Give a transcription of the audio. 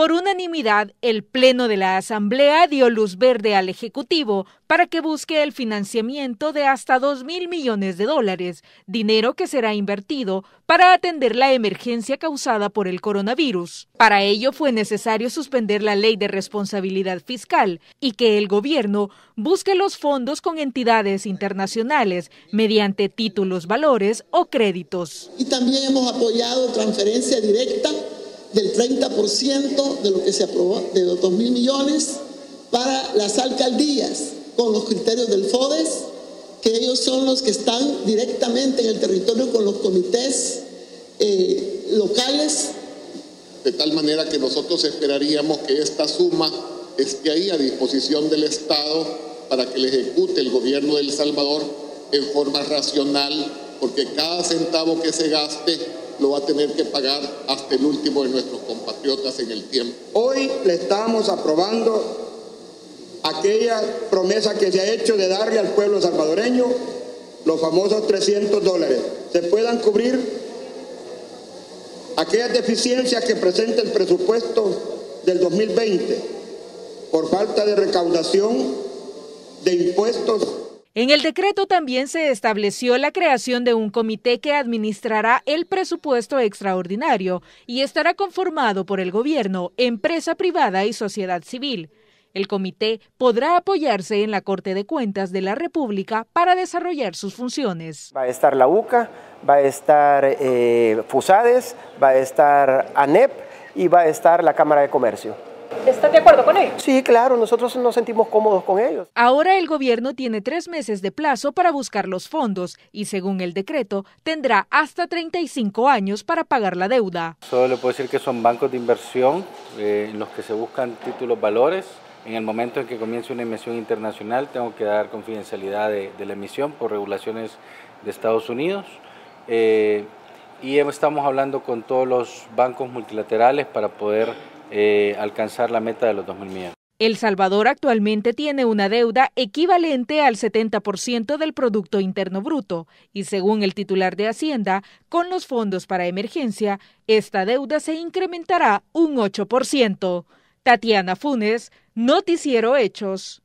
Por unanimidad, el Pleno de la Asamblea dio luz verde al Ejecutivo para que busque el financiamiento de hasta 2 mil millones de dólares, dinero que será invertido para atender la emergencia causada por el coronavirus. Para ello fue necesario suspender la ley de responsabilidad fiscal y que el gobierno busque los fondos con entidades internacionales mediante títulos, valores o créditos. Y también hemos apoyado transferencia directa del 30% de lo que se aprobó, de los 2 mil millones, para las alcaldías, con los criterios del FODES, que ellos son los que están directamente en el territorio con los comités eh, locales. De tal manera que nosotros esperaríamos que esta suma esté ahí a disposición del Estado para que le ejecute el gobierno de El Salvador en forma racional, porque cada centavo que se gaste lo va a tener que pagar hasta el último de nuestros compatriotas en el tiempo. Hoy le estamos aprobando aquella promesa que se ha hecho de darle al pueblo salvadoreño los famosos 300 dólares. Se puedan cubrir aquellas deficiencias que presenta el presupuesto del 2020 por falta de recaudación de impuestos en el decreto también se estableció la creación de un comité que administrará el presupuesto extraordinario y estará conformado por el gobierno, empresa privada y sociedad civil. El comité podrá apoyarse en la Corte de Cuentas de la República para desarrollar sus funciones. Va a estar la UCA, va a estar eh, FUSADES, va a estar ANEP y va a estar la Cámara de Comercio. ¿Estás de acuerdo con ellos? Sí, claro, nosotros nos sentimos cómodos con ellos. Ahora el gobierno tiene tres meses de plazo para buscar los fondos y según el decreto tendrá hasta 35 años para pagar la deuda. Solo le puedo decir que son bancos de inversión eh, en los que se buscan títulos valores. En el momento en que comience una emisión internacional tengo que dar confidencialidad de, la emisión por regulaciones de Estados Unidos. Eh, y estamos hablando con todos los bancos multilaterales para poder eh, alcanzar la meta de los 2.000 millones. El Salvador actualmente tiene una deuda equivalente al 70% del Producto Interno Bruto y según el titular de Hacienda, con los fondos para emergencia, esta deuda se incrementará un 8%. Tatiana Funes, Noticiero Hechos.